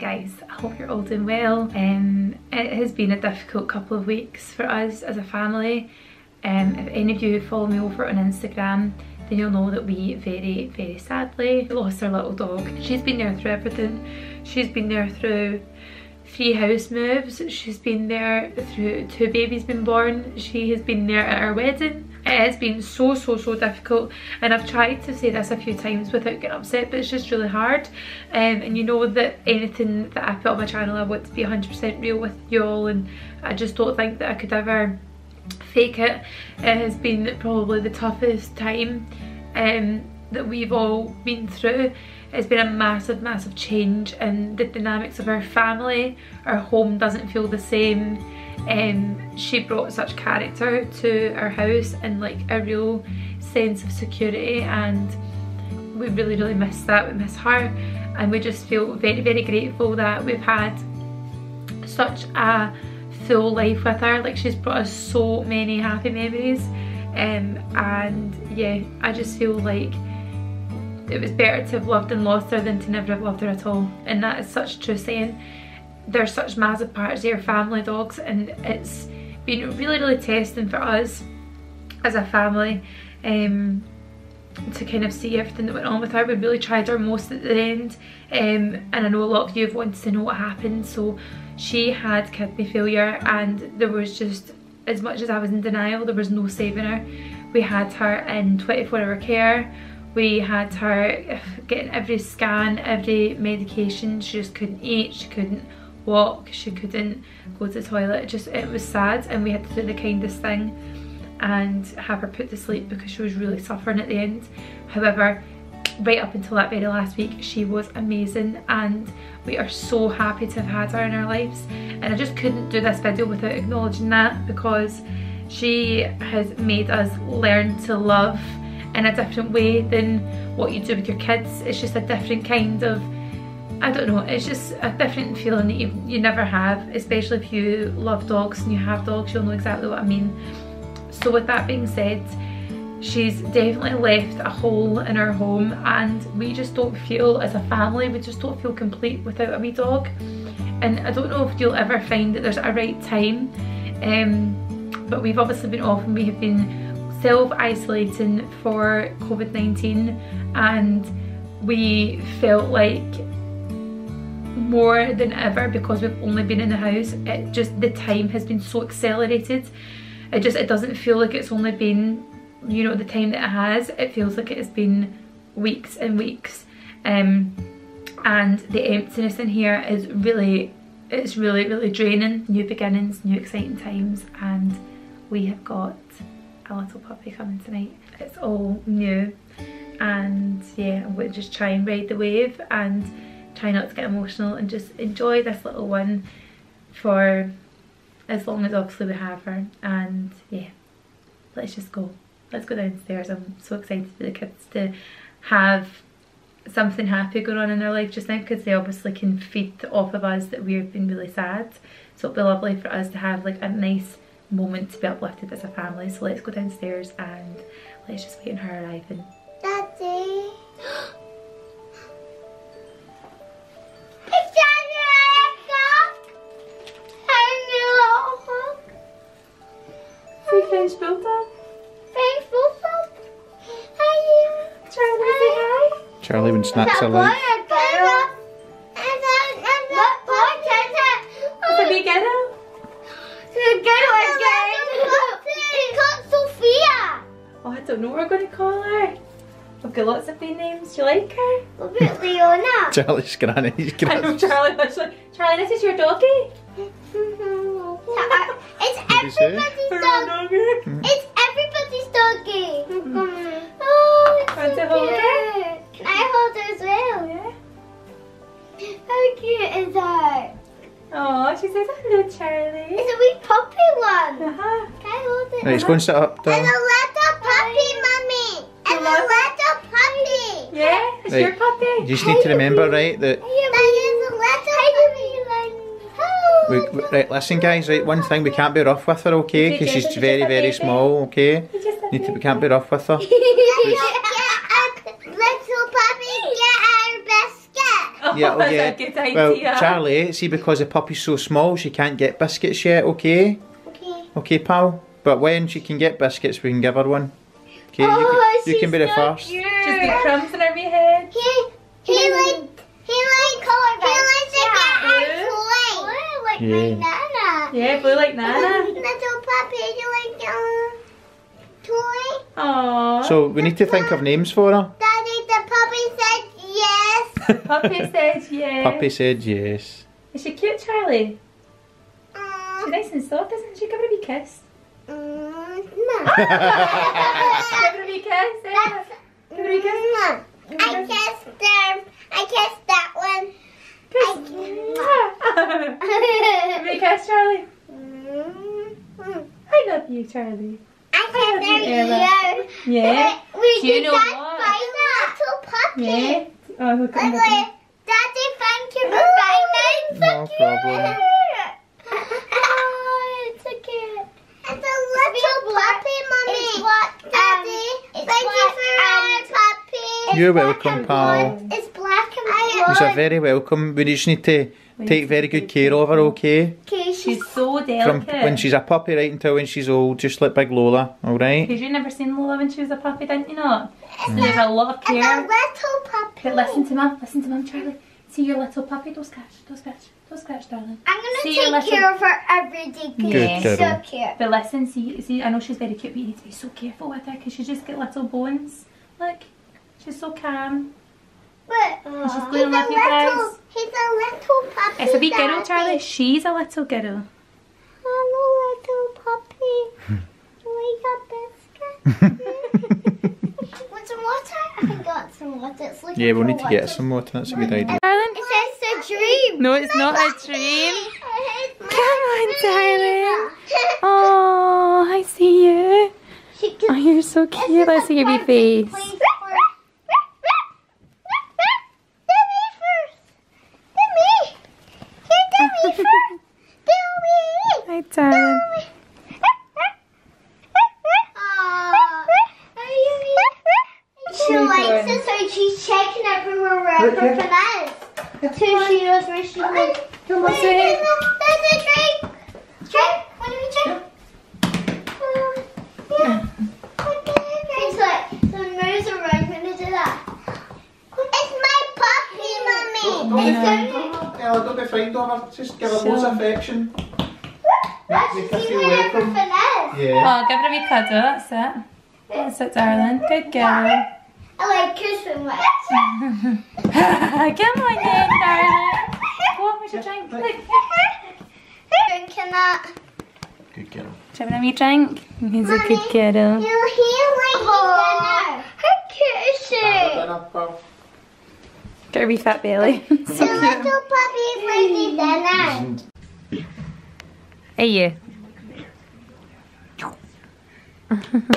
guys, I hope you're all doing well. Um, it has been a difficult couple of weeks for us as a family. Um, if any of you follow me over on Instagram, then you'll know that we very, very sadly lost our little dog. She's been there through everything. She's been there through three house moves. She's been there through two babies being born. She has been there at our wedding. It has been so, so, so difficult. And I've tried to say this a few times without getting upset, but it's just really hard. Um, and you know that anything that I put on my channel, I want to be 100% real with you all. And I just don't think that I could ever fake it. It has been probably the toughest time um, that we've all been through. It's been a massive, massive change in the dynamics of our family. Our home doesn't feel the same. Um, she brought such character to our house and like a real sense of security and we really, really miss that. We miss her and we just feel very, very grateful that we've had such a full life with her. Like she's brought us so many happy memories um, and yeah, I just feel like it was better to have loved and lost her than to never have loved her at all. And that is such a true saying. They're such massive parts of your family dogs and it's been really, really testing for us as a family um, to kind of see everything that went on with her. We really tried our most at the end um, and I know a lot of you have wanted to know what happened. So she had kidney failure and there was just, as much as I was in denial, there was no saving her. We had her in 24 hour care we had her getting every scan, every medication. She just couldn't eat, she couldn't walk, she couldn't go to the toilet. Just, it was sad and we had to do the kindest thing and have her put to sleep because she was really suffering at the end. However, right up until that very last week, she was amazing and we are so happy to have had her in our lives. And I just couldn't do this video without acknowledging that because she has made us learn to love in a different way than what you do with your kids. It's just a different kind of, I don't know, it's just a different feeling that you, you never have, especially if you love dogs and you have dogs, you'll know exactly what I mean. So with that being said, she's definitely left a hole in our home and we just don't feel as a family, we just don't feel complete without a wee dog. And I don't know if you'll ever find that there's a right time, um, but we've obviously been off and we have been self-isolating for COVID-19 and we felt like more than ever because we've only been in the house. It just the time has been so accelerated. It just it doesn't feel like it's only been you know the time that it has. It feels like it has been weeks and weeks. Um and the emptiness in here is really it's really really draining. New beginnings new exciting times and we have got a little puppy coming tonight. It's all new. And yeah, to just try and ride the wave and try not to get emotional and just enjoy this little one for as long as obviously we have her and yeah, let's just go. Let's go downstairs. I'm so excited for the kids to have something happy going on in their life just now because they obviously can feed off of us that we've been really sad. So it'll be lovely for us to have like a nice moment to be uplifted as a family. So let's go downstairs and let's just wait on her arriving. Snacks are like. Is it big ghetto? Oh, I don't know what we're going to call her. We've got lots of bee names. Do you like her? Leona. Charlie's granny's I know granny. Charlie was like, Charlie, this is your doggy? It's you say? everybody's Her dog. doggy. It's How cute is that? Oh, she says hello, Charlie. It's a wee puppy one. Uh-huh. Can I hold it? Right, let's go and sit up It's a little puppy, mummy. It's a little puppy. Yeah, it's Right. your puppy. You just need to remember, right, that That is a we, little we- right, listen guys, right, one thing, we can't be rough with her, okay, because she's very, very small, okay? It's just a Need to, we can't be rough with her. Little puppy, get our biscuit. Yeah, oh, That's a yeah. good Well. Charlie, see, because the puppy's so small, she can't get biscuits yet, okay? Okay. Okay, pal? But when she can get biscuits, we can give her one. Okay, you, Oh, can, you can be the so first. cute. Just be crumbs in her head. He, he like, he like, Colour he likes to get Blue. a toy. Blue, like Yeah. my nana. Yeah, blue like Nana. Little puppy, you like, um, toy? Aww. So we need to think of names for her. Daddy, the puppy said yes. Puppy says yeah. Puppy said yes. Is she cute, Charlie? She's Um, nice and soft, isn't she? Give her a wee kiss. mm, no. Give her a wee kiss. eh? Give her a wee kiss. Mm, I kissed them. I kissed that one. Kiss. Give her a kiss, Charlie. Mm, I love you, Charlie. I kissed you, Ella. ear. Yeah. We Do you know what? by the little puppy. Yeah. Oh, look at Like, me. like, Daddy, thank you for finding No problem. Oh, it's so cute. It's a little puppy, mommy. It's black, um, Daddy, it's thank you for our puppy. You're welcome, and pal. blonde. It's black and I- You're very welcome. We just need to take very good care of her, okay? Okay, She's so From delicate. when she's a puppy right until when she's old, just like Big Lola, alright? Because you never seen Lola when she was a puppy, didn't you there's a lot of a little puppy. But listen to mum, listen to mum, Charlie. See your little puppy, don't scratch, don't scratch, don't scratch, darling. I'm gonna See your take little- care of her every day Good she's so cute. But listen, see, see, I know she's very cute, but you need to be so careful with her because she's just got little bones. Look, she's so calm. But And oh, she's he's going a you guys. he's a little puppy. It's a wee girl, Charlie. She's a little girl. Hello, little puppy. we got biscuits. Want some water? I think got some water. It's looking Yeah, we'll need to get some water, that's a good idea. Darling? It says a dream. No, it's not a dream. Come on, darling. Oh, I see you. Oh, you're so cute. Let's see your wee face. place for- Hi, darling. She likes it, so she's checking everywhere where everything is. So she knows where she lives. Come on, say. Check. What do we check? It's like, so moves around when they do that. It's my puppy, mommy. Don't be frightened Ella, don't be frightened of her. Just give her Sure. loads of affection. Let's Make her see feel where welcome. everything is. Yeah. Oh, give her a wee cuddle. That's it. That's it, darling. Good girl. I like kissing lips. Come on then, darling. Go on, where's your drink? Look. Drinking that. Good girl. Do you have a wee drink? He's a good girl. You hear like Oh, how cute is she? Dinner, pal. Got a wee fat belly. so the cute. little puppy ready dinner. Hey, you.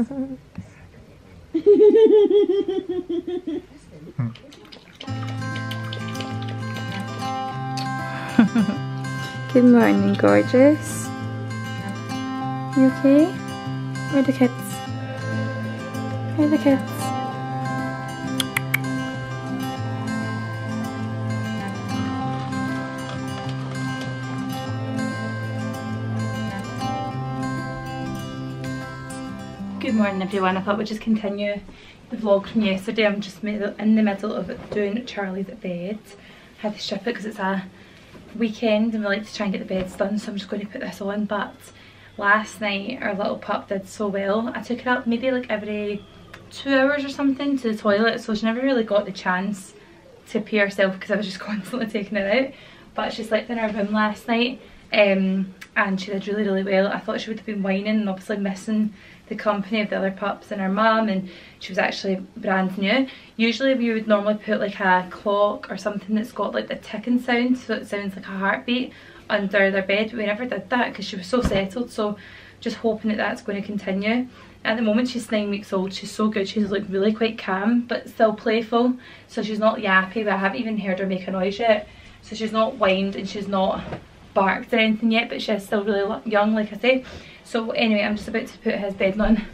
Hmm. Good morning, gorgeous. You okay? Where are the kids? Where are the kids? Everyone, I thought we'd just continue the vlog from yesterday. I'm just in the middle of doing Charlie's bed. I had to strip it because it's a weekend and we like to try and get the beds done so I'm just going to put this on but last night our little pup did so well. I took her up maybe like every two hours or something to the toilet so she never really got the chance to pee herself because I was just constantly taking her out but she slept in her room last night um, and she did really really well. I thought she would have been whining and obviously missing the company of the other pups and her mum and she was actually brand new. Usually we would normally put like a clock or something that's got like the ticking sound so it sounds like a heartbeat under their bed but we never did that because she was so settled so just hoping that that's going to continue. At the moment she's 9 weeks old, she's so good, she's like really quite calm but still playful so she's not yappy but I haven't even heard her make a noise yet so she's not whined and she's not barked or anything yet but she's still really young like I say so anyway I'm just about to put his bed on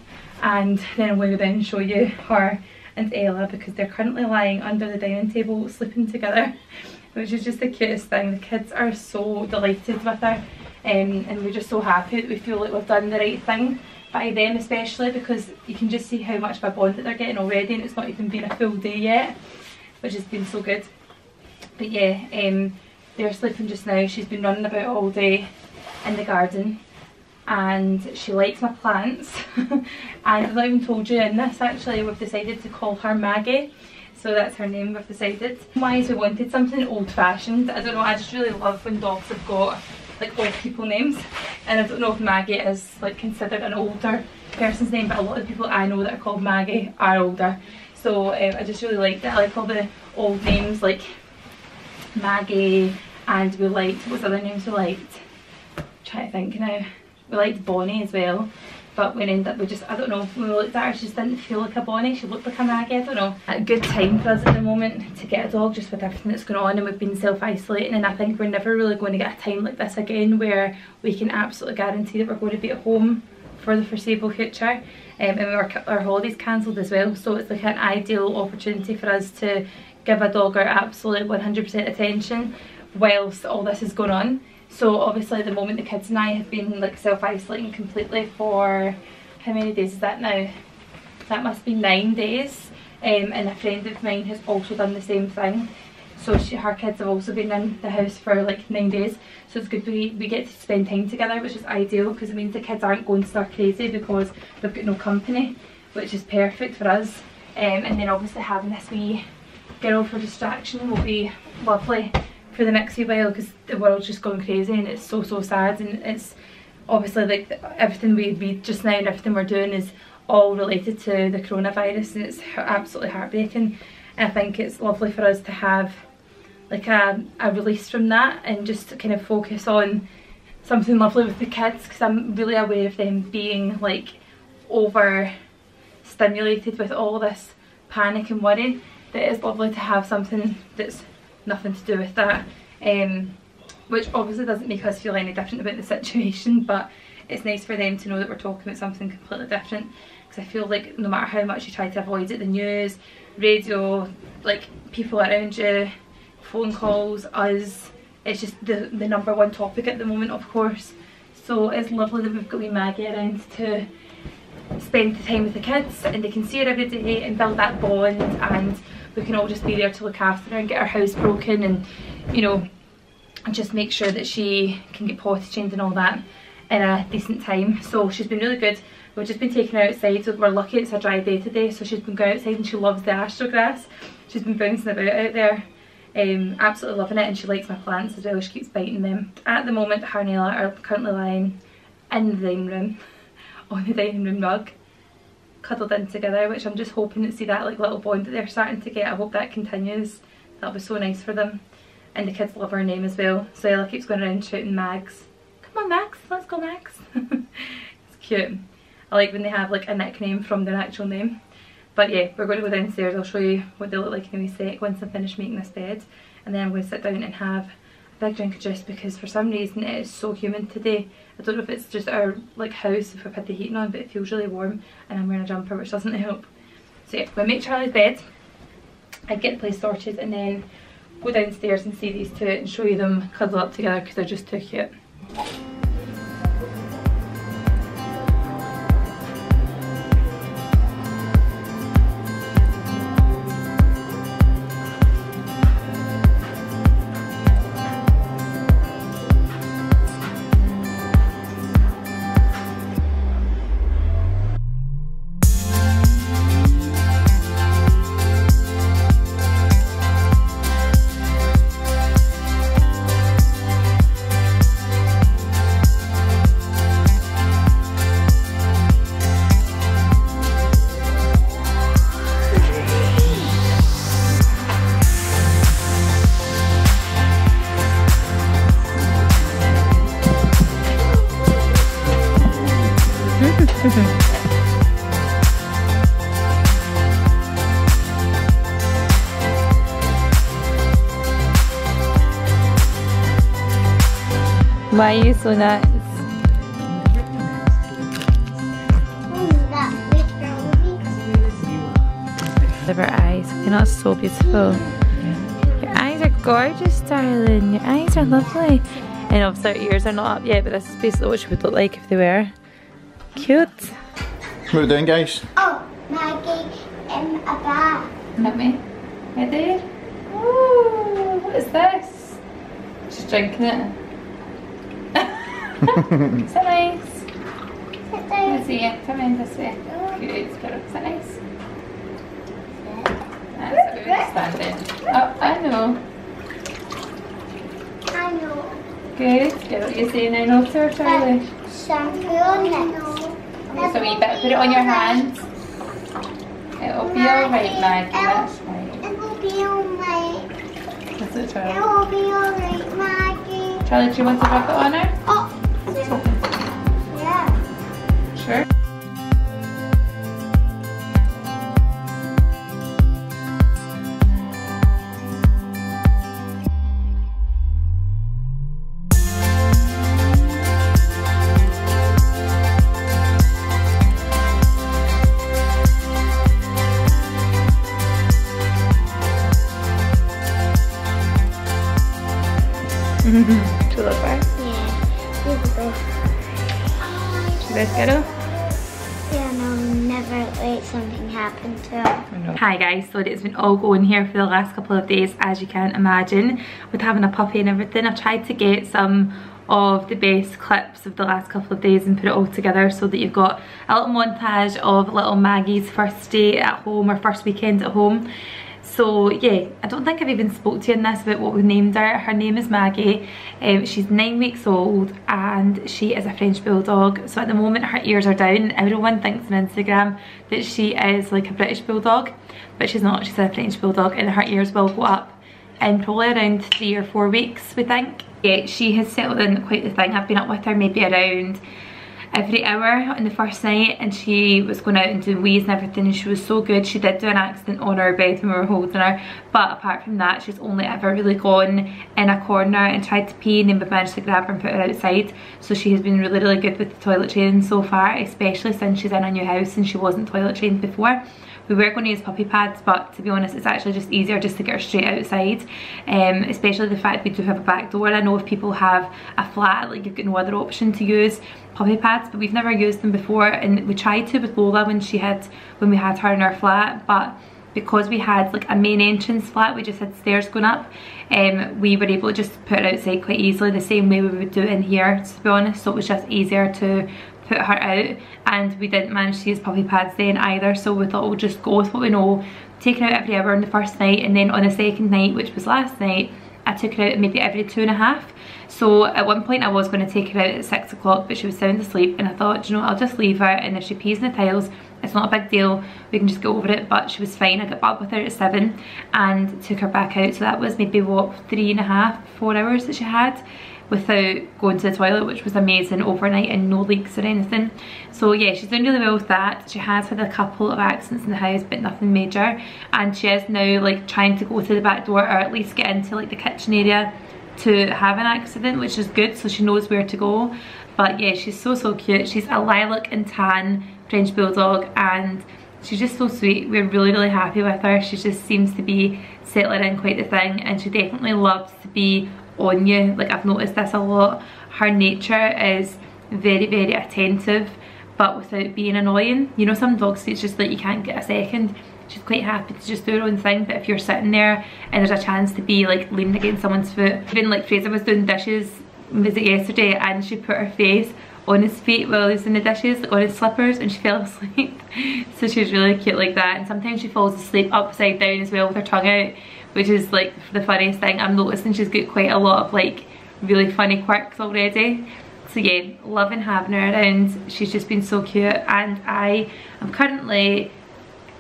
and then going to go show you her and Ella because they're currently lying under the dining table sleeping together which is just the cutest thing. The kids are so delighted with her um, and we're just so happy that we feel like we've done the right thing by them especially because you can just see how much of a bond that they're getting already and it's not even been a full day yet which has been so good. But yeah, um, they're sleeping just now. She's been running about all day in the garden and she likes my plants and I've not even told you in this actually we've decided to call her Maggie so that's her name we've decided. Why is we wanted something old fashioned, I don't know, I just really love when dogs have got like old people names and I don't know if Maggie is like considered an older person's name but a lot of people I know that are called Maggie are older so um, I just really liked it. I like all the old names like Maggie and we liked, what's other names we liked? Trying to think now. We liked Bonnie as well but we ended up, we just, I don't know, when we looked at her she just didn't feel like a Bonnie, she looked like a Maggie, I don't know. A good time for us at the moment to get a dog just with everything that's going on and we've been self-isolating and I think we're never really going to get a time like this again where we can absolutely guarantee that we're going to be at home for the foreseeable future um, and our, our holidays cancelled as well so it's like an ideal opportunity for us to give a dog our absolute 100% attention whilst all this is going on so obviously the moment the kids and I have been like self-isolating completely for how many days is that now? That must be nine days um, and a friend of mine has also done the same thing. So she, her kids have also been in the house for like nine days. So it's good we, we get to spend time together which is ideal because it means the kids aren't going star crazy because they've got no company which is perfect for us. Um, and then obviously having this wee girl for distraction will be lovely for the next few while because the world's just gone crazy and it's so so sad. And it's obviously like everything we read just now and everything we're doing is all related to the coronavirus and it's absolutely heartbreaking. And I think it's lovely for us to have like a, a release from that and just kind of focus on something lovely with the kids because I'm really aware of them being like over stimulated with all this panic and worry that it's lovely to have something that's nothing to do with that. Um, which obviously doesn't make us feel any different about the situation but it's nice for them to know that we're talking about something completely different. Because I feel like no matter how much you try to avoid it, the news, radio, like people around you, phone calls, us, it's just the, the number one topic at the moment of course. So it's lovely that we've got wee Maggie around to spend the time with the kids and they can see her every day and build that bond and we can all just be there to look after her and get her house broken and you know just make sure that she can get potty trained and all that in a decent time. So she's been really good. We've just been taking her outside so we're lucky it's a dry day today so she's been going outside and she loves the astro grass she's been bouncing about out there um, absolutely loving it and she likes my plants as well. She keeps biting them. At the moment her and Ella are currently lying in the dining room on the dining room rug cuddled in together which I'm just hoping to see that like little bond that they're starting to get. I hope that continues. That'll be so nice for them. And the kids love her name as well. So Ella keeps going around shouting Mags. Come on Mags, let's go Mags. it's cute. I like when they have like a nickname from their actual name. But yeah, we're going to go downstairs. I'll show you what they look like in a wee sec once I finish making this bed. And then I'm going to sit down and have big drink of juice because for some reason it is so humid today. I don't know if it's just our like house if we've had the heating on but it feels really warm and I'm wearing a jumper which doesn't help. So yeah, we'll make Charlie's bed, I get the place sorted and then go downstairs and see these two and show you them cuddle up together because they're just too cute. Why are you so nice? Of her eyes, they're not so beautiful. Your eyes are gorgeous, darling. Your eyes are lovely. And obviously, her ears are not up yet, but this is basically what she would look like if they were. Cute. What are we doing, guys? Oh, Maggie in a bath. Let me. Ready? Ooh, what is this? She's drinking it. is that nice? Sit down. Let's see it. Come in this way. Oh. Good. Good. Is that nice? That's a good standing. Oh, I know. I know. Good. Get what you say now, no to her, Charlie. Shampoo on it. A wee bit. Put it on your hands. It'll be alright, Maggie. That's right. It will be alright. That's it, It Charlie. will be alright, Maggie. Charlie, do you want to rub it on her? Oh, guys, so it's been all going here for the last couple of days as you can imagine with having a puppy and everything. I've tried to get some of the best clips of the last couple of days and put it all together so that you've got a little montage of little Maggie's first day at home or first weekend at home. So yeah, I don't think I've even spoke to you in this about what we named her. Her name is Maggie. Um, she's nine weeks old and she is a French Bulldog. So at the moment her ears are down. Everyone thinks on Instagram that she is like a British Bulldog, but she's not. She's a French Bulldog and her ears will go up in probably around three or four weeks we think. Yeah, she has settled in quite the thing. I've been up with her maybe around every hour on the first night and she was going out and doing wheeze and everything and she was so good. She did do an accident on her bed when we were holding her but apart from that she's only ever really gone in a corner and tried to pee and then we managed to grab her and put her outside so she has been really really good with the toilet training so far especially since she's in a new house and she wasn't toilet trained before. We were going to use puppy pads but to be honest it's actually just easier just to get her straight outside. Um, especially the fact we do have a back door. I know if people have a flat like you've got no other option to use puppy pads but we've never used them before. And we tried to with Lola when she had when we had her in our flat but because we had like a main entrance flat we just had stairs going up um, we were able to just put it outside quite easily the same way we would do in here to be honest. So it was just easier to put her out and we didn't manage to use puppy pads then either so we thought we'll just go with what we know. Take her out every hour on the first night and then on the second night which was last night I took her out maybe every two and a half. So at one point I was going to take her out at six o'clock but she was sound asleep and I thought you know I'll just leave her and if she pees in the tiles it's not a big deal. We can just go over it. But she was fine. I got back with her at seven and took her back out. So that was maybe what three and a half four hours that she had without going to the toilet which was amazing overnight and no leaks or anything. So yeah she's doing really well with that. She has had a couple of accidents in the house but nothing major. And she is now like trying to go to the back door or at least get into like the kitchen area to have an accident which is good so she knows where to go. But yeah she's so so cute. She's a lilac and tan French Bulldog and she's just so sweet. We're really really happy with her. She just seems to be settling in quite the thing and she definitely loves to be on you. Like I've noticed this a lot. Her nature is very very attentive but without being annoying. You know some dogs it's just like you can't get a second. She's quite happy to just do her own thing but if you're sitting there and there's a chance to be like leaning against someone's foot even like Fraser was doing dishes was it yesterday and she put her face on his feet while he was in the dishes like on his slippers and she fell asleep. So she's really cute like that and sometimes she falls asleep upside down as well with her tongue out which is like the funniest thing. I'm noticing she's got quite a lot of like really funny quirks already. So yeah loving having her around. She's just been so cute. And I am currently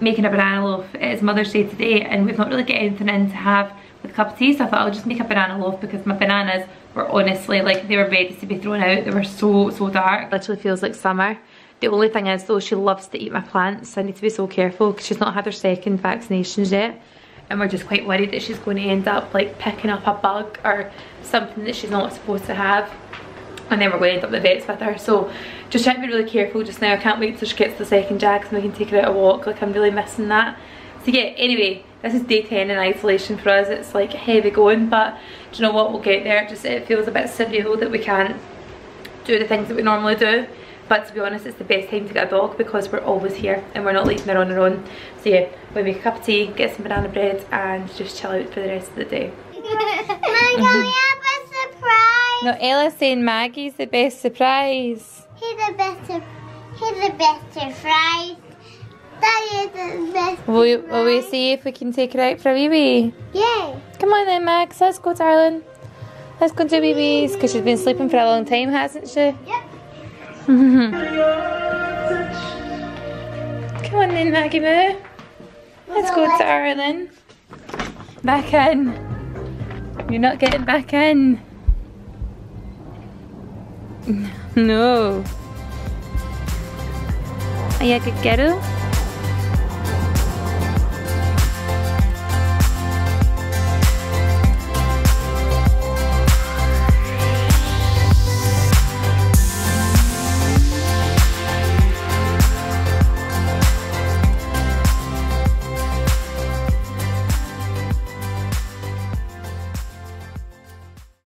making a banana loaf it's Mother's Day today and we've not really got anything in to have with a cup of tea. So I thought I'll just make a banana loaf because my bananas were honestly like they were ready to be thrown out. They were so so dark. Literally feels like summer. The only thing is though she loves to eat my plants. I need to be so careful because she's not had her second vaccinations yet and we're just quite worried that she's going to end up like picking up a bug or something that she's not supposed to have. And then we're going to end up the vets with her. So just trying to be really careful just now. I can't wait till she gets the second jab and we can take her out a walk. Like I'm really missing that. So yeah anyway this is day 10 in isolation for us. It's like heavy going but do you know what? We'll get there. Just it feels a bit surreal that we can't do the things that we normally do but to be honest it's the best time to get a dog because we're always here and we're not leaving her on her own so yeah we'll make a cup of tea get some banana bread and just chill out for the rest of the day Mom, can we have a surprise? no Ella's saying Maggie's the best surprise He's the best. He's the best surprise. Daddy is the best. will we, will we see if we can take her out for a wee wee Yay. come on then Max let's go darling let's go do wee wees because she's been sleeping for a long time hasn't she Yep. Mm-hmm. Come on then, Maggie Moo. Let's go, to Ireland. Back in. You're not getting back in. No. Are you a good girl?